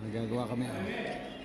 Nagagawa kami. ah.